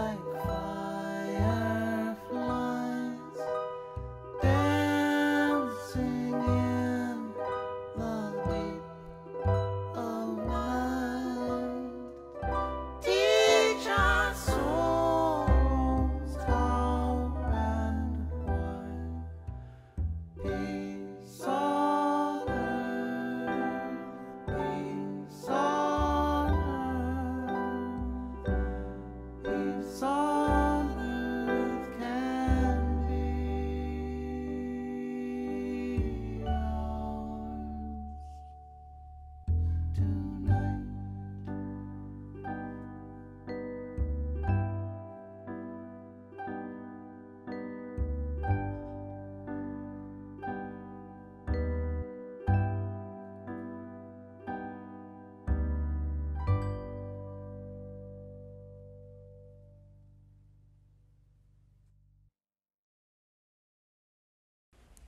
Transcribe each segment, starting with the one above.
time.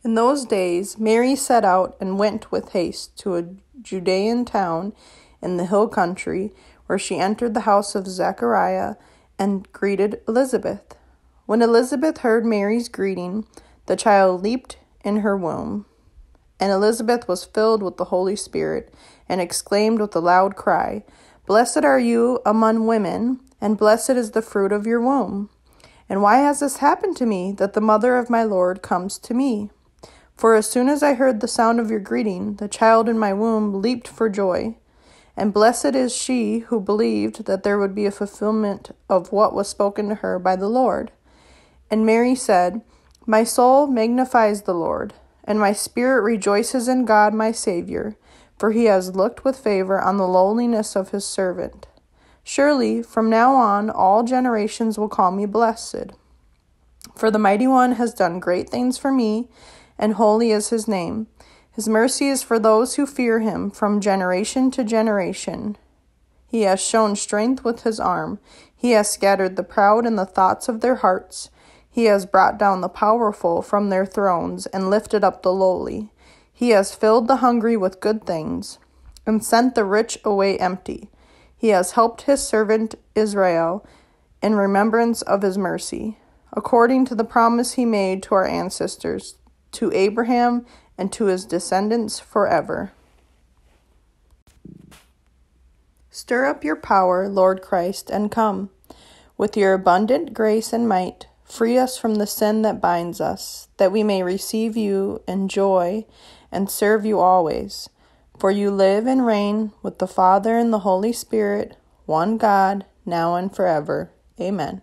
In those days, Mary set out and went with haste to a Judean town in the hill country, where she entered the house of Zechariah and greeted Elizabeth. When Elizabeth heard Mary's greeting, the child leaped in her womb. And Elizabeth was filled with the Holy Spirit and exclaimed with a loud cry, Blessed are you among women, and blessed is the fruit of your womb. And why has this happened to me, that the mother of my Lord comes to me? For as soon as I heard the sound of your greeting, the child in my womb leaped for joy. And blessed is she who believed that there would be a fulfillment of what was spoken to her by the Lord. And Mary said, My soul magnifies the Lord, and my spirit rejoices in God my Saviour, for he has looked with favor on the lowliness of his servant. Surely, from now on, all generations will call me blessed. For the Mighty One has done great things for me and holy is his name. His mercy is for those who fear him from generation to generation. He has shown strength with his arm. He has scattered the proud in the thoughts of their hearts. He has brought down the powerful from their thrones and lifted up the lowly. He has filled the hungry with good things and sent the rich away empty. He has helped his servant Israel in remembrance of his mercy, according to the promise he made to our ancestors to Abraham and to his descendants forever. Stir up your power, Lord Christ, and come. With your abundant grace and might, free us from the sin that binds us, that we may receive you in joy and serve you always. For you live and reign with the Father and the Holy Spirit, one God, now and forever. Amen.